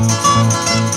Música